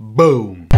Boom!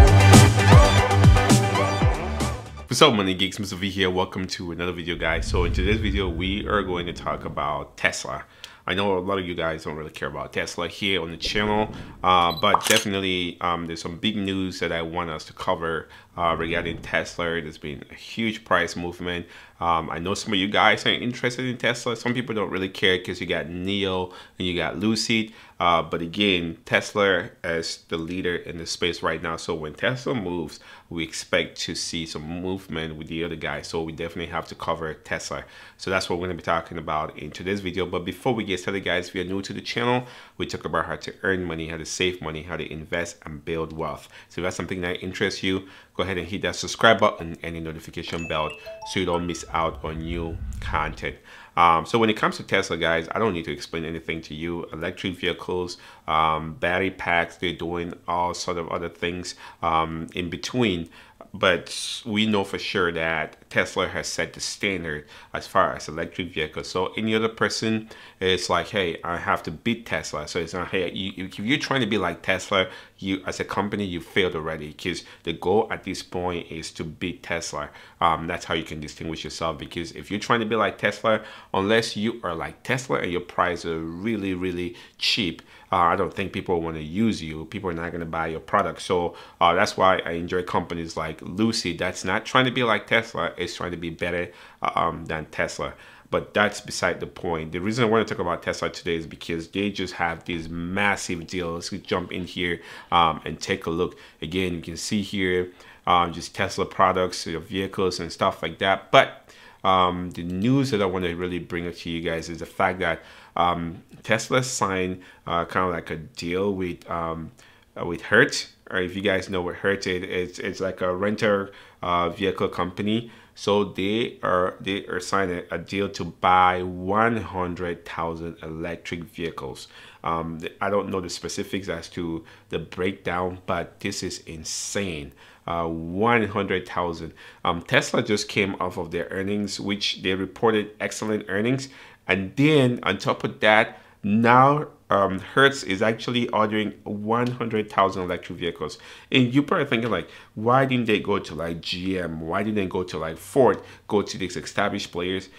What's up money geeks, Mr. V here. Welcome to another video guys. So in today's video, we are going to talk about Tesla. I know a lot of you guys don't really care about Tesla here on the channel, uh, but definitely um, there's some big news that I want us to cover uh, regarding Tesla. There's been a huge price movement. Um, I know some of you guys are interested in Tesla. Some people don't really care because you got NIO and you got Lucid. Uh, but again, Tesla is the leader in the space right now. So when Tesla moves, we expect to see some movement with the other guys. So we definitely have to cover Tesla. So that's what we're going to be talking about in today's video. But before we get started, guys, if you're new to the channel, we talk about how to earn money, how to save money, how to invest and build wealth. So if that's something that interests you, go ahead and hit that subscribe button and the notification bell so you don't miss out on new content. Um, so when it comes to Tesla, guys, I don't need to explain anything to you. Electric vehicles, um, battery packs, they're doing all sort of other things um, in between but we know for sure that Tesla has set the standard as far as electric vehicles. So any other person is like, hey, I have to beat Tesla. So it's not, hey, you, if you're trying to be like Tesla, you as a company, you failed already because the goal at this point is to beat Tesla. Um, that's how you can distinguish yourself because if you're trying to be like Tesla, unless you are like Tesla and your price are really, really cheap, uh, don't think people want to use you. People are not going to buy your product. So uh, that's why I enjoy companies like Lucid that's not trying to be like Tesla, it's trying to be better um, than Tesla. But that's beside the point. The reason I want to talk about Tesla today is because they just have these massive deals. Let's jump in here um, and take a look. Again, you can see here um, just Tesla products, your vehicles, and stuff like that. But um, the news that I want to really bring up to you guys is the fact that um, Tesla signed uh, kind of like a deal with um, uh, with Hertz. Or if you guys know what Hertz is, it's it's like a renter uh, vehicle company. So they are they are signing a deal to buy 100,000 electric vehicles. Um, I don't know the specifics as to the breakdown, but this is insane. Uh, 100,000. Um, Tesla just came off of their earnings, which they reported excellent earnings. And then on top of that, now um, Hertz is actually ordering 100,000 electric vehicles. And you probably thinking like, why didn't they go to like GM? Why didn't they go to like Ford? Go to these established players?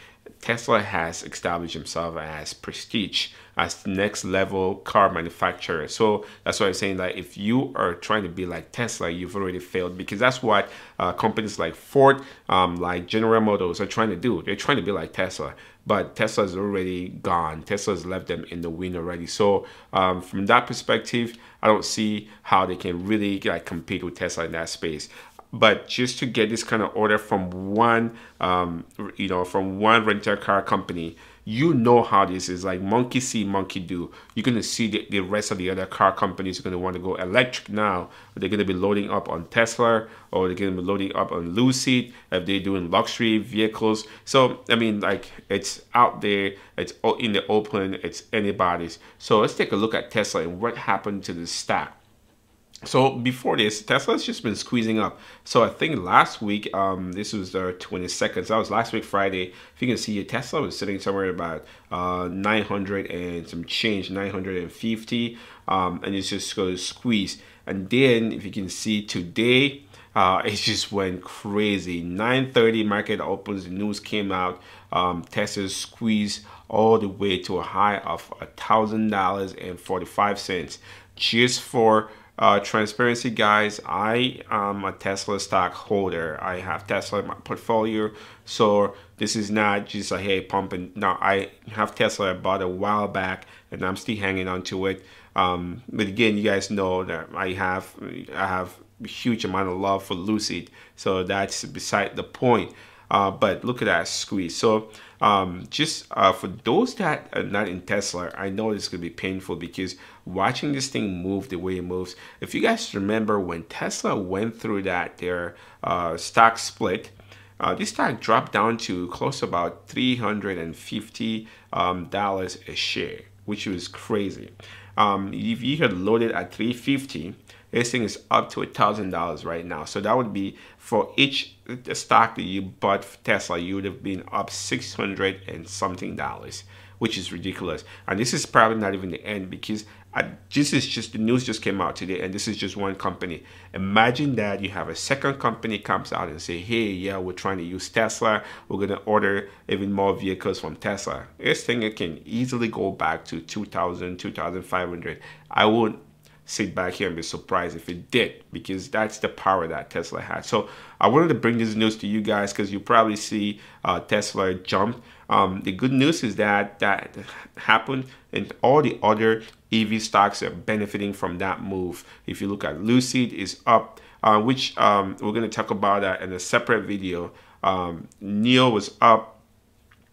Tesla has established himself as prestige, as next level car manufacturer. So that's why I'm saying that if you are trying to be like Tesla, you've already failed because that's what uh, companies like Ford, um, like General Motors are trying to do. They're trying to be like Tesla, but Tesla's already gone. Tesla's left them in the wind already. So um, from that perspective, I don't see how they can really like compete with Tesla in that space but just to get this kind of order from one um, you know from one rental car company you know how this is like monkey see monkey do. You're going to see the, the rest of the other car companies are going to want to go electric now. They're going to be loading up on tesla or they're going to be loading up on lucid if they're doing luxury vehicles. So i mean like it's out there it's in the open it's anybody's. So let's take a look at tesla and what happened to the stock so before this, Tesla's just been squeezing up. So I think last week, um, this was the 22nd. So that was last week Friday. If you can see, Tesla was sitting somewhere about uh, 900 and some change, 950, um, and it's just going to squeeze. And then if you can see today, uh, it just went crazy. 9:30 market opens. The news came out. Um, Tesla squeezed all the way to a high of a thousand dollars and 45 cents just for uh, transparency, guys, I am a Tesla stock holder. I have Tesla in my portfolio. So this is not just a hey pumping. No, I have Tesla I bought a while back and I'm still hanging on to it. Um, but again, you guys know that I have I have a huge amount of love for Lucid. So that's beside the point. Uh, but look at that squeeze. So um, just uh, for those that are not in Tesla, I know it's gonna be painful because watching this thing move the way it moves. If you guys remember when Tesla went through that their uh, stock split, uh, this stock dropped down to close about $350 um, a share, which was crazy. Um, if you had loaded at 350 this thing is up to a thousand dollars right now so that would be for each stock that you bought for tesla you would have been up 600 and something dollars which is ridiculous and this is probably not even the end because I, this is just the news just came out today, and this is just one company. Imagine that you have a second company comes out and say, "Hey, yeah, we're trying to use Tesla. We're gonna order even more vehicles from Tesla." This thing it can easily go back to 2,000, 2,500. I won't sit back here and be surprised if it did because that's the power that Tesla has. So I wanted to bring this news to you guys because you probably see uh, Tesla jump. Um, the good news is that that happened and all the other EV stocks are benefiting from that move. If you look at Lucid is up, uh, which um, we're going to talk about that in a separate video. Um, NIO was up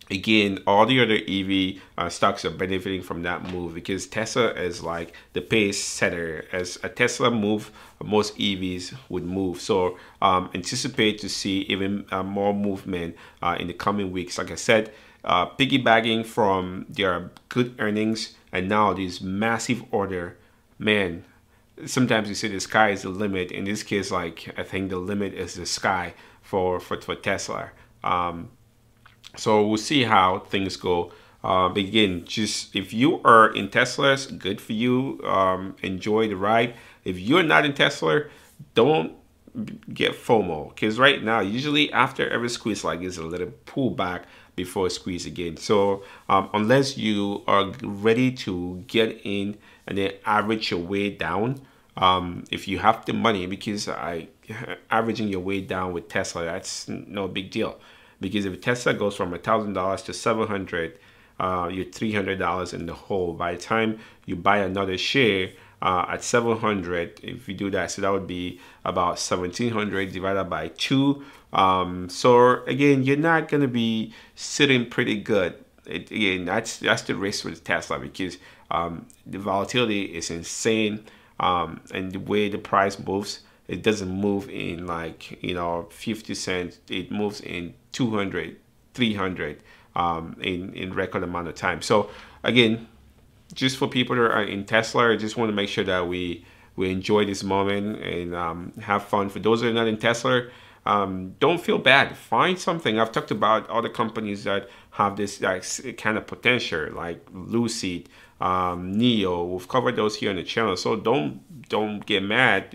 again, all the other EV uh, stocks are benefiting from that move because Tesla is like the pace setter. As a Tesla move, most EVs would move. So um, anticipate to see even uh, more movement uh, in the coming weeks. Like I said, uh, piggybacking from their good earnings and now this massive order, man. Sometimes you say the sky is the limit. In this case, like I think the limit is the sky for for, for Tesla. Um, so we'll see how things go. Uh, again, just if you are in Teslas, good for you. Um, enjoy the ride. If you're not in Tesla, don't get FOMO because right now, usually after every squeeze like this, a little pullback before a squeeze again. So um, unless you are ready to get in and then average your way down, um, if you have the money, because I averaging your way down with Tesla, that's no big deal because if Tesla goes from a thousand dollars to seven hundred, uh, you're three hundred dollars in the hole. By the time you buy another share uh, at seven hundred, if you do that, so that would be about seventeen hundred divided by two. Um, so again, you're not gonna be sitting pretty good. It, again, that's that's the risk with Tesla because um, the volatility is insane, um, and the way the price moves it doesn't move in like you know 50 cents it moves in 200 300 um, in in record amount of time. So again just for people that are in tesla i just want to make sure that we we enjoy this moment and um, have fun. For those that are not in tesla um, don't feel bad. Find something. I've talked about other companies that have this like, kind of potential like lucid um, NIO. We've covered those here on the channel. So don't don't get mad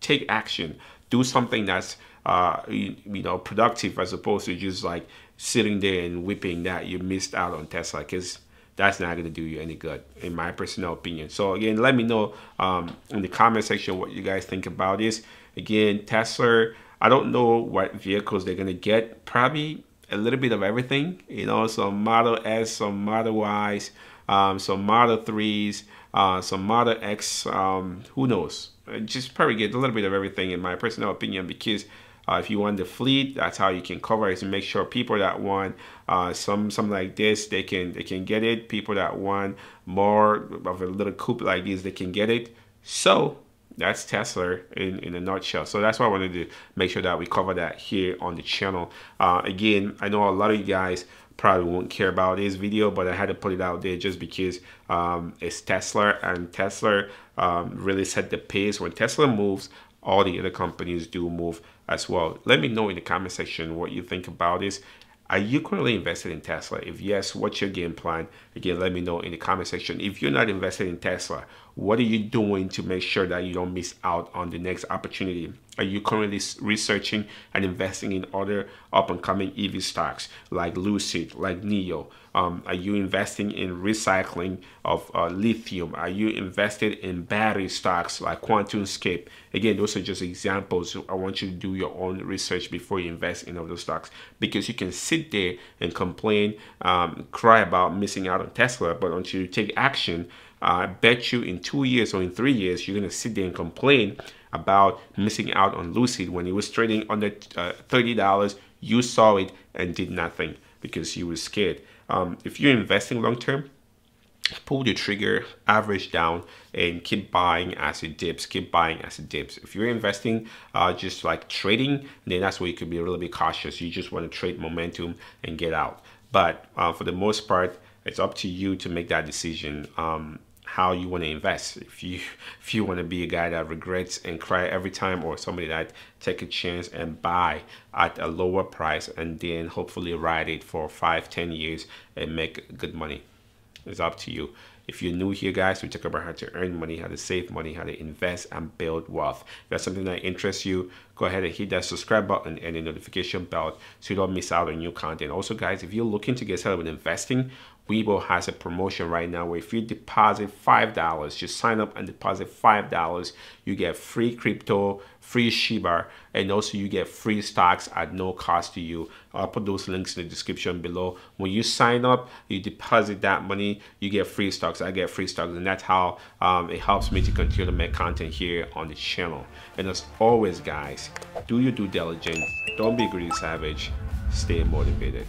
take action, do something that's uh, you, you, know productive as opposed to just like sitting there and whipping that you missed out on Tesla because that's not going to do you any good in my personal opinion. So again, let me know um, in the comment section what you guys think about this. Again, Tesla, I don't know what vehicles they're going to get. Probably a little bit of everything, you know, some Model S, some Model Ys, um, some Model 3s, uh, some Model X, um, who knows? just probably get a little bit of everything in my personal opinion because uh, if you want the fleet, that's how you can cover it and make sure people that want uh, some something like this, they can they can get it. People that want more of a little coupe like this, they can get it. So that's Tesla in, in a nutshell. So that's why I wanted to make sure that we cover that here on the channel. Uh, again, I know a lot of you guys probably won't care about this video, but I had to put it out there just because um, it's Tesla and Tesla um, really set the pace. When Tesla moves, all the other companies do move as well. Let me know in the comment section what you think about this. Are you currently invested in Tesla? If yes, what's your game plan? Again, let me know in the comment section. If you're not invested in Tesla, what are you doing to make sure that you don't miss out on the next opportunity? Are you currently researching and investing in other up and coming EV stocks like Lucid, like NIO? Um, are you investing in recycling of uh, lithium? Are you invested in battery stocks like QuantumScape? Again, those are just examples. I want you to do your own research before you invest in those stocks because you can sit there and complain, um, cry about missing out on Tesla, but until you take action, I bet you in two years or in three years, you're going to sit there and complain about missing out on Lucid when it was trading under uh, $30. You saw it and did nothing because you were scared. Um, if you're investing long term, pull the trigger, average down, and keep buying as it dips. Keep buying as it dips. If you're investing uh, just like trading, then that's where you could be a little bit cautious. You just want to trade momentum and get out. But uh, for the most part, it's up to you to make that decision. Um, how you want to invest. If you if you want to be a guy that regrets and cry every time, or somebody that take a chance and buy at a lower price and then hopefully ride it for five, ten years and make good money. It's up to you. If you're new here, guys, we talk about how to earn money, how to save money, how to invest and build wealth. If that's something that interests you, go ahead and hit that subscribe button and the notification bell so you don't miss out on new content. Also, guys, if you're looking to get started with investing, Webull has a promotion right now where if you deposit $5, just sign up and deposit $5, you get free crypto, free Shiba, and also you get free stocks at no cost to you. I'll put those links in the description below. When you sign up, you deposit that money, you get free stocks. I get free stocks, and that's how um, it helps me to continue to make content here on the channel. And as always, guys, do your due diligence. Don't be greedy savage stay motivated.